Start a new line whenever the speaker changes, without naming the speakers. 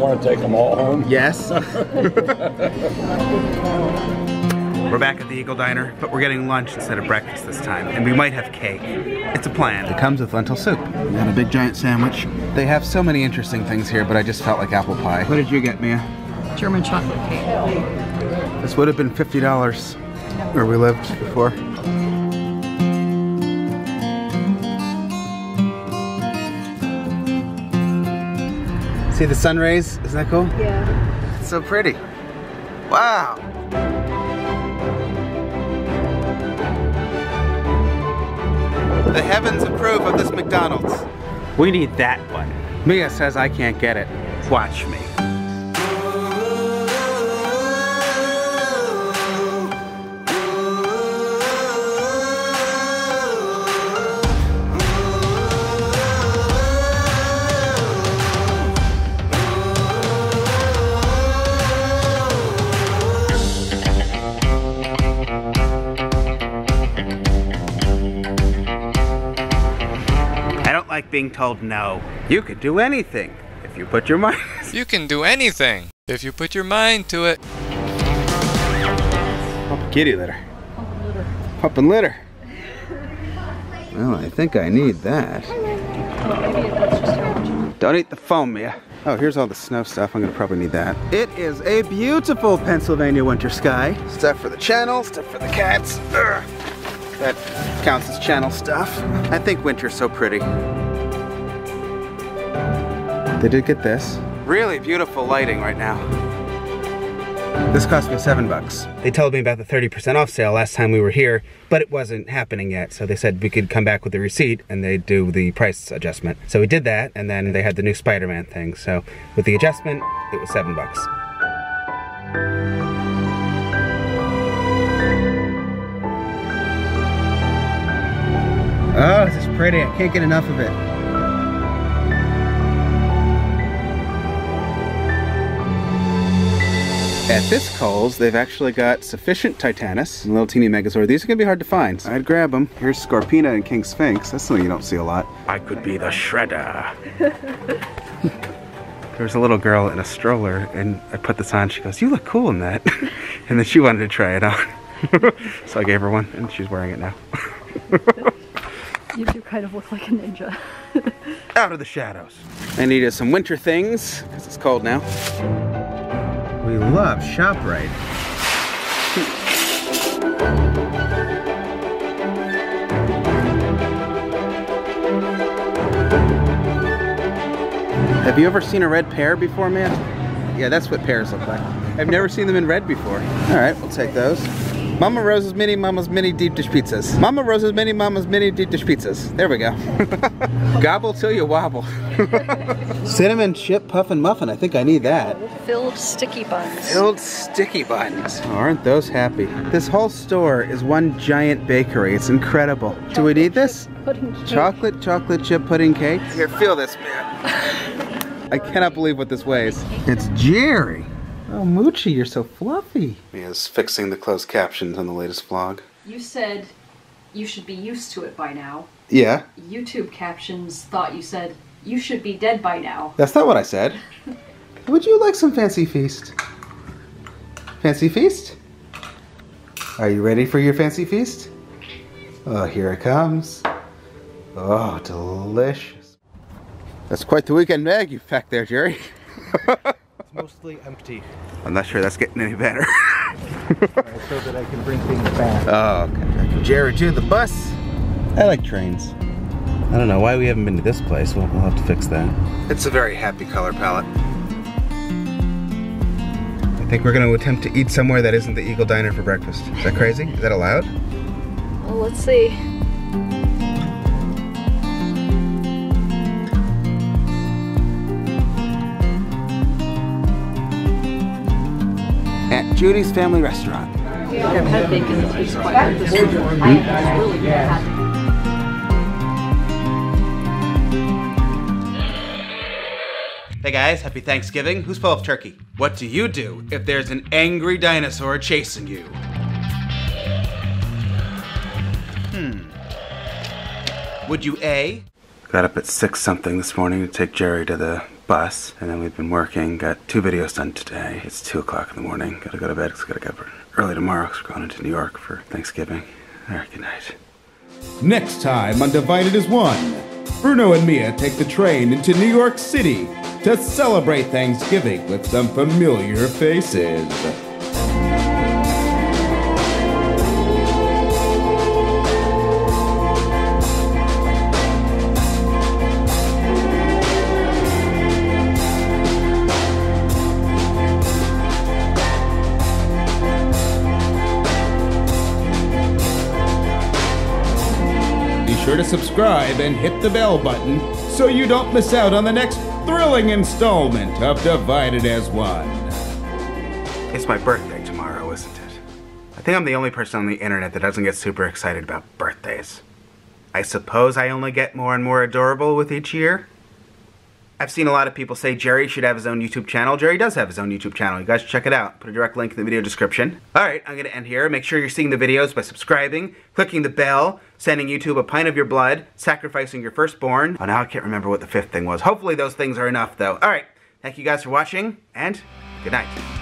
want to take them all home?
Yes. we're back at the Eagle Diner, but we're getting lunch instead of breakfast this time, and we might have cake. It's a plan. It comes with lentil soup. We got a big giant sandwich. They have so many interesting things here, but I just felt like apple pie. What did you get, Mia?
German chocolate cake.
This would have been $50 where we lived before. See the sun rays? Isn't that cool?
Yeah.
It's so pretty. Wow. The heavens approve of this McDonald's. We need that one. Mia says I can't get it. Watch me. Don't like being told no. You could do anything if you put your mind.
You can do anything if you put your mind to it.
Pump kitty litter. Pump and litter. Well, I think I need that. Don't eat the foam, Mia. Oh, here's all the snow stuff. I'm gonna probably need that. It is a beautiful Pennsylvania winter sky. Stuff for the channel, stuff for the cats. Ugh. That counts as channel stuff. I think winter's so pretty. They did get this. Really beautiful lighting right now. This cost me seven bucks. They told me about the 30% off sale last time we were here, but it wasn't happening yet. So they said we could come back with the receipt and they'd do the price adjustment. So we did that, and then they had the new Spider-Man thing. So with the adjustment, it was seven bucks. Oh, this is pretty. I can't get enough of it. At this Kohl's, they've actually got sufficient Titanus and little teeny Megazord. These are gonna be hard to find. I'd grab them. Here's Scorpina and King Sphinx. That's something you don't see a lot. I could be the Shredder. there was a little girl in a stroller, and I put this on. She goes, "You look cool in that," and then she wanted to try it on. so I gave her one, and she's wearing it now.
You do kind of look like a ninja.
Out of the shadows. I needed some winter things because it's cold now. We love ShopRite. Have you ever seen a red pear before, man? Yeah, that's what pears look like. I've never seen them in red before. All right, we'll take those. Mama Rose's Mini Mama's Mini Deep Dish Pizzas. Mama Rose's Mini Mama's Mini Deep Dish Pizzas. There we go. Gobble till you wobble. Cinnamon chip puffin muffin. I think I need that.
Filled sticky buns.
Filled sticky buns. Aren't those happy? This whole store is one giant bakery. It's incredible. Do we need this?
Pudding cake.
Chocolate chocolate chip pudding cake. Here, feel this, man. I cannot believe what this weighs. It's Jerry. Oh, Moochie, you're so fluffy. Mia's fixing the closed captions on the latest vlog.
You said you should be used to it by now.
Yeah,
YouTube captions thought you said you should be dead by now.
that's not what I said. Would you like some fancy feast? Fancy feast? Are you ready for your fancy feast? Oh, here it comes. Oh, delicious. That's quite the weekend bag you packed there, Jerry.
It's mostly empty,
I'm not sure that's getting any better.
so that I can bring things back.
Oh, okay. Jerry to the bus. I like trains. I don't know why we haven't been to this place. We'll, we'll have to fix that. It's a very happy color palette. I think we're going to attempt to eat somewhere that isn't the Eagle Diner for breakfast. Is that crazy? Is that allowed?
Well, let's see.
Judy's Family Restaurant.
I've bacon that quite like this one. I it's really good.
Hey guys, happy Thanksgiving. Who's full of turkey? What do you do if there's an angry dinosaur chasing you? Hmm. Would you A? Got up at 6 something this morning to take Jerry to the bus, and then we've been working. Got two videos done today. It's 2 o'clock in the morning. Gotta go to bed because gotta get up early tomorrow because we're going into New York for Thanksgiving. Alright, good night.
Next time on Divided as One, Bruno and Mia take the train into New York City to celebrate Thanksgiving with some familiar faces. Subscribe and hit the bell button so you don't miss out on the next thrilling installment of Divided as One.
It's my birthday tomorrow, isn't it? I think I'm the only person on the internet that doesn't get super excited about birthdays. I suppose I only get more and more adorable with each year. I've seen a lot of people say Jerry should have his own YouTube channel. Jerry does have his own YouTube channel. You guys should check it out. Put a direct link in the video description. Alright, I'm going to end here. Make sure you're seeing the videos by subscribing, clicking the bell, sending YouTube a pint of your blood, sacrificing your firstborn. Oh, now I can't remember what the fifth thing was. Hopefully those things are enough, though. Alright, thank you guys for watching, and good night.